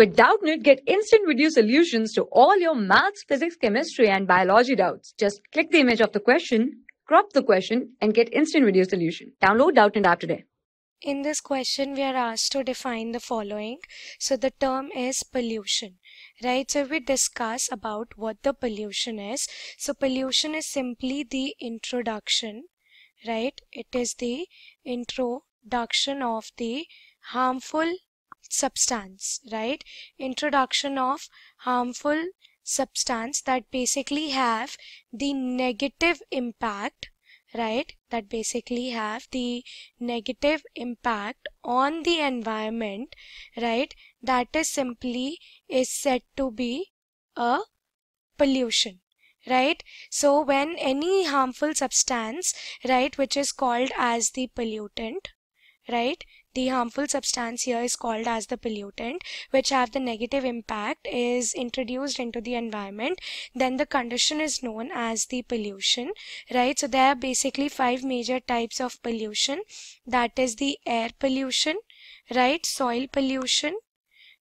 With Doubtnut, get instant video solutions to all your maths, physics, chemistry, and biology doubts. Just click the image of the question, crop the question, and get instant video solution. Download Doubtnut app today. In this question, we are asked to define the following. So the term is pollution, right? So we discuss about what the pollution is. So pollution is simply the introduction, right? It is the introduction of the harmful substance, right? Introduction of harmful substance that basically have the negative impact right? That basically have the negative impact on the environment right? That is simply is said to be a pollution right? So when any harmful substance right which is called as the pollutant right the harmful substance here is called as the pollutant which have the negative impact is introduced into the environment. Then the condition is known as the pollution right? So there are basically five major types of pollution. That is the air pollution right? Soil pollution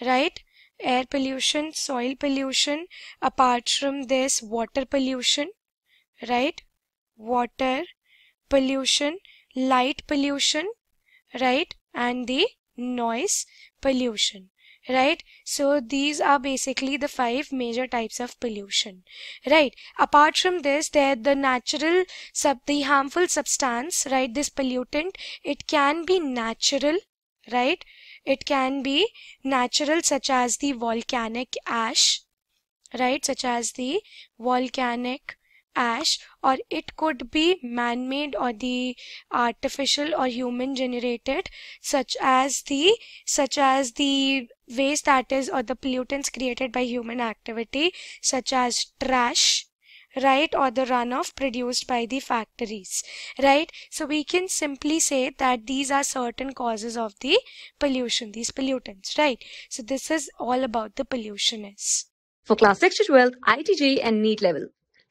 right? Air pollution soil pollution. Apart from this water pollution right? Water pollution light pollution right and the noise pollution right? So these are basically the five major types of pollution right? Apart from this there the natural sub the harmful substance right? This pollutant it can be natural right? It can be natural such as the volcanic ash right? Such as the volcanic ash or it could be man-made or the artificial or human generated such as the such as the waste that is or the pollutants created by human activity such as trash right or the runoff produced by the factories right? So we can simply say that these are certain causes of the pollution these pollutants right? So this is all about the pollution is. For class 6 to 12, IIT JEE and NEET level.